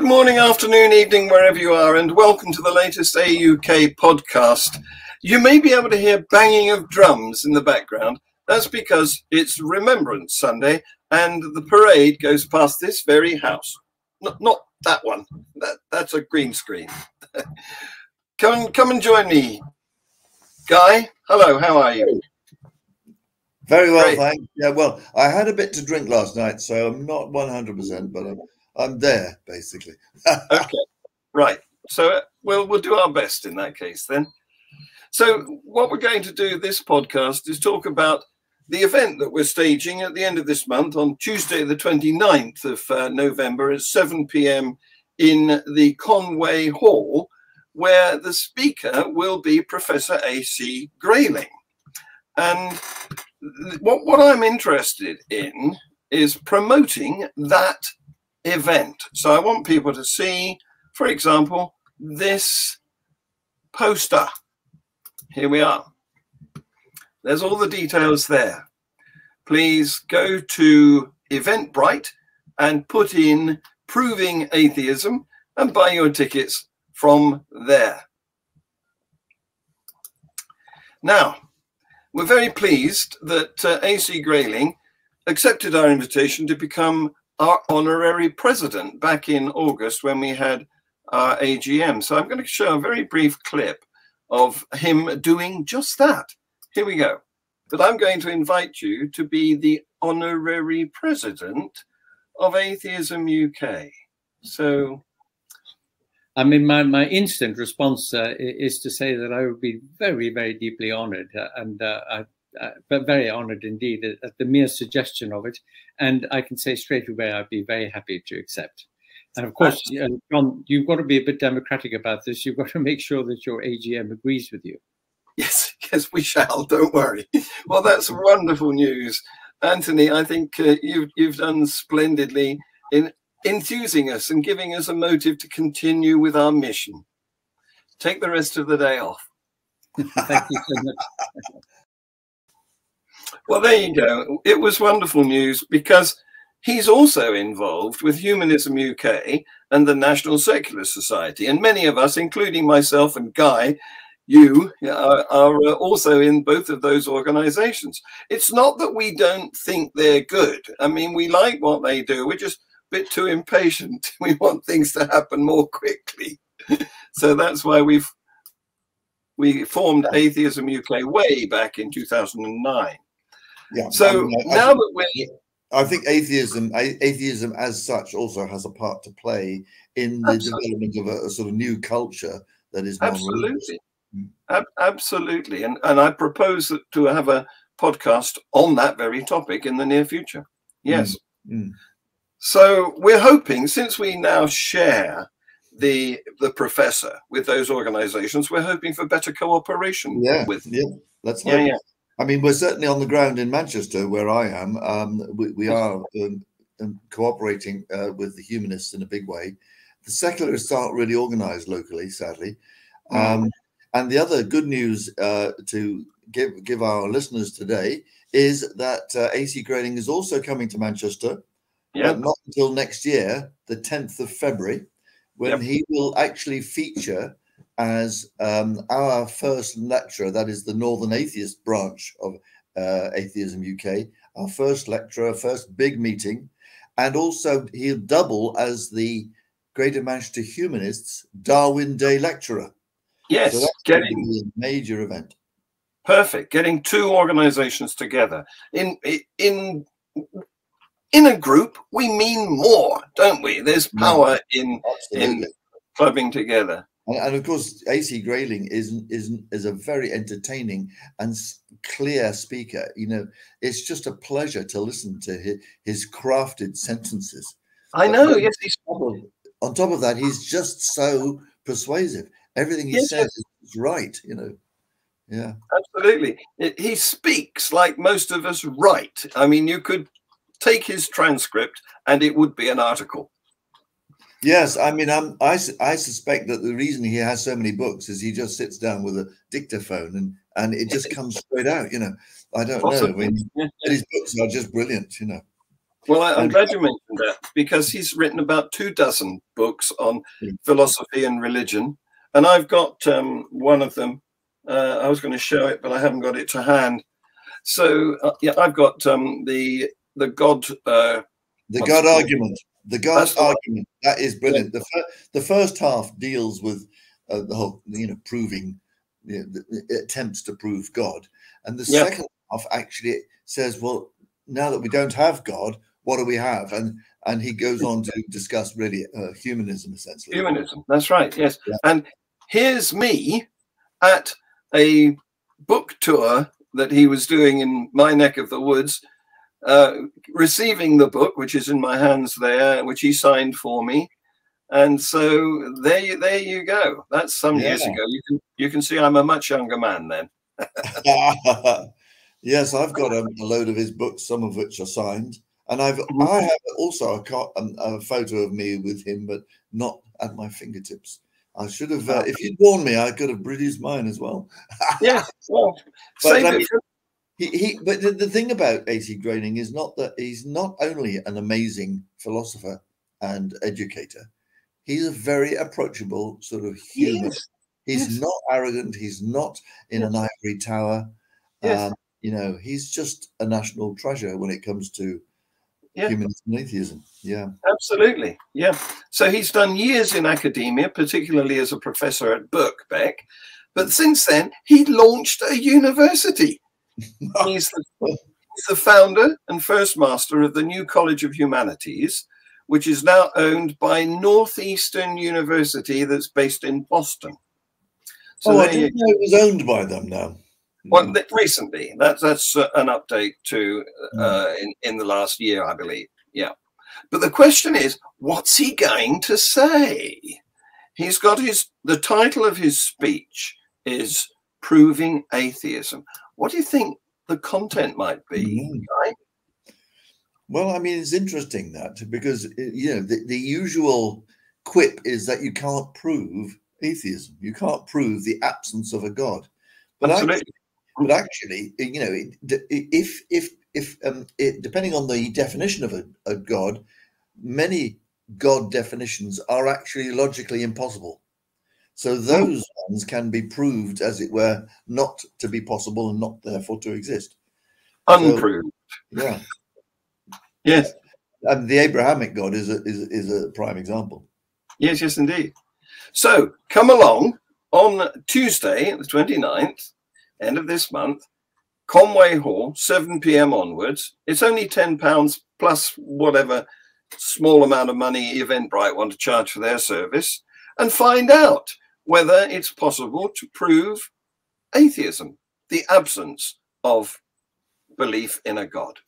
Good morning, afternoon, evening, wherever you are, and welcome to the latest AUK podcast. You may be able to hear banging of drums in the background. That's because it's Remembrance Sunday and the parade goes past this very house. Not, not that one. That, that's a green screen. come, and, come and join me. Guy, hello, how are you? Very well, Great. thanks. Yeah, well, I had a bit to drink last night, so I'm not 100%, but I'm, I'm there, basically. okay, right. So uh, we'll, we'll do our best in that case then. So, what we're going to do this podcast is talk about the event that we're staging at the end of this month on Tuesday, the 29th of uh, November at 7 p.m. in the Conway Hall, where the speaker will be Professor A.C. Grayling. And what, what I'm interested in is promoting that event. So I want people to see, for example, this poster. Here we are. There's all the details there. Please go to Eventbrite and put in Proving Atheism and buy your tickets from there. Now, we're very pleased that uh, AC Grayling accepted our invitation to become our honorary president back in August when we had our AGM. So I'm going to show a very brief clip of him doing just that. Here we go. But I'm going to invite you to be the honorary president of Atheism UK. So. I mean, my, my instant response uh, is to say that I would be very, very deeply honored uh, and uh, I, uh, but very honored indeed at, at, the mere suggestion of it. And I can say straight away, I'd be very happy to accept. And of course, John, you've got to be a bit democratic about this. You've got to make sure that your AGM agrees with you. Yes, yes, we shall. Don't worry. Well, that's wonderful news, Anthony. I think uh, you've you've done splendidly in enthusing us and giving us a motive to continue with our mission. Take the rest of the day off. Thank you so much. Well, there you go. It was wonderful news because He's also involved with Humanism UK and the National Secular Society. And many of us, including myself and Guy, you are, are, uh, also in both of those organizations. It's not that we don't think they're good. I mean, we like what they do. We're just a bit too impatient. We want things to happen more quickly. so that's why we've we formed Atheism UK way back in 2009. Yeah, so now that we're I think atheism, atheism as such, also has a part to play in the absolutely. development of a, a, sort of new culture that is absolutely, mm. Ab absolutely, and and I propose to have a podcast on that very topic in the near future. Yes. Mm. Mm. So we're hoping, since we now share the the professor with those organisations, we're hoping for better cooperation. Yeah, with yeah, that's yeah, yeah. I mean, we're certainly on the ground in Manchester, where I am. Um, we, we, are um, um, cooperating uh, with the humanists in a big way. The secularists aren't really organized locally, sadly. Mm. Um, and the other good news uh, to give give our listeners today is that uh, AC Grayling is also coming to Manchester. Yeah. Not until next year, the 10th of February, when yep. he will actually feature as um, our first lecturer, that is the Northern Atheist branch of uh, Atheism UK, our first lecturer, first big meeting, and also he'll double as the Greater Manchester Humanists Darwin Day lecturer. Yes, so that's getting a major event. Perfect. Getting two organizations together in in in a group, we mean more, don't we? There's power in Absolutely. in clubbing together. And, and of course, AC Grayling is, is, is a very entertaining and clear speaker. You know, it's just a pleasure to listen to his, his crafted sentences. I know, yes. He's... On top of that, he's just so persuasive. Everything he yes, says yes. is right, you know. Yeah. Absolutely. He speaks like most of us write. I mean, you could take his transcript and it would be an article. Yes, I mean, I'm, I I suspect that the reason he has so many books is he just sits down with a dictaphone and and it just comes straight out. You know, I don't know. I mean, his books are just brilliant. You know. Well, I, am glad you mentioned that because he's written about two dozen books on mm. philosophy and religion, and I've got um, one of them. Uh, I was going to show it, but I haven't got it to hand. So uh, yeah, I've got um, the the God. Uh, the God argument. The God argument. That is brilliant. Yeah. The, fir the first half deals with uh, the whole, you know, proving, you know, the, the attempts to prove God, and the yeah. second half actually says, well, now that we don't have God, what do we have? And and he goes on to discuss really uh, humanism essentially. Humanism. That's right. Yes. Yeah. And here's me at a book tour that he was doing in my neck of the woods, uh, receiving the book, which is in my hands there, which he signed for me. And so there you there you go. That's some yeah. years ago. You can you can see I'm a much younger man then. yes, I've got a, a, load of his books, some of which are signed, and I've mm-hmm. I have also a, a, photo of me with him, but not at my fingertips. I should have. Uh, if you'd warned me, I could have produced mine as well. yeah, well, but, I mean, he, he, but the, the thing about A.C. Grayling is not that he's not only an amazing philosopher and educator, he's a very approachable sort of human. Yes. He's yes. not arrogant. He's not in yes. an ivory tower. Yes. Um, you know, he's just a national treasure when it comes to yeah. humanism and atheism. Yeah. Absolutely. Yeah. So he's done years in academia, particularly as a professor at Birkbeck. But since then, he launched a university. he's, the, he's the founder and first master of the New College of Humanities, which is now owned by Northeastern University, that's based in Boston. So oh, I didn't know it was owned by them now. Well, recently, that's that's uh, an update to hmm. uh, in in the last year, I believe. Yeah, but the question is, what's he going to say? He's got his the title of his speech is proving atheism. What do you think the content might be? Right? Well, I mean, it's interesting that because uh, you know the, the usual quip is that you can't prove atheism. You can't prove the absence of a god. But Absolutely. But actually, you know, if if if um, it, depending on the definition of a, a god, many god definitions are actually logically impossible. So those ones can be proved, as it were, not to be possible and not therefore to exist. Unproved. So, yeah. yes. And the Abrahamic God is a is, is a prime example. Yes, yes, indeed. So come along on Tuesday, the 29th, end of this month, Conway Hall, 7 p.m. onwards. It's only £10 plus whatever small amount of money Eventbrite want to charge for their service and find out whether it's possible to prove atheism, the absence of belief in a God.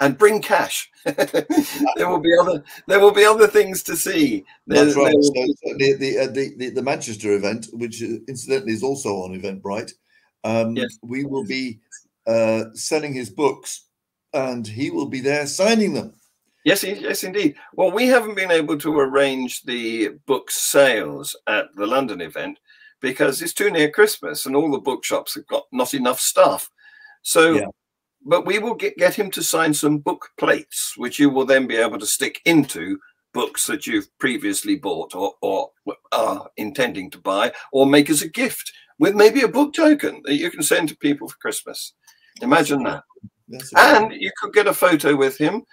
And bring cash. there will be other. There will be other things to see. There, That's right. So the the, uh, the, the the Manchester event, which uh, incidentally is also on Eventbrite, um, yes. we will be uh, selling his books, and he will be there signing them. Yes, yes, indeed. Well, we haven't been able to arrange the book sales at the London event because it's too near Christmas, and all the bookshops have got not enough staff. So. Yeah but we will get, get him to sign some book plates, which you will then be able to stick into books that you've previously bought or, or are intending to buy, or make as a gift with maybe a book token that you can send to people for Christmas. Imagine that. And you could get a photo with him,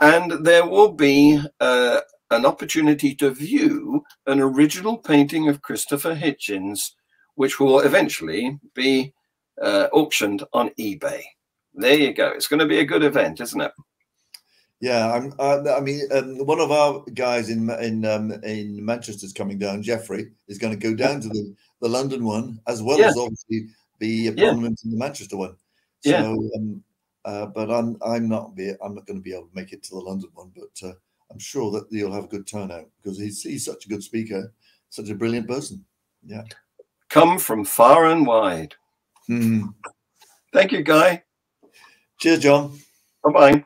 and there will be uh, an opportunity to view an original painting of Christopher Hitchens, which will eventually be uh, auctioned on eBay. There you go. It's going to be a good event, isn't it? Yeah, I'm, uh, I mean, um, one of our guys in in um, in Manchester is coming down. Jeffrey is going to go down to the, the London one as well yeah. as obviously be prominent yeah. in the Manchester one. So, yeah. Um, uh, but I'm I'm not be I'm not going to be able to make it to the London one, but uh, I'm sure that you'll have a good turnout because he's he's such a good speaker, such a brilliant person. Yeah, come from far and wide. Mm. Thank you, Guy. Cheers, John. Bye bye.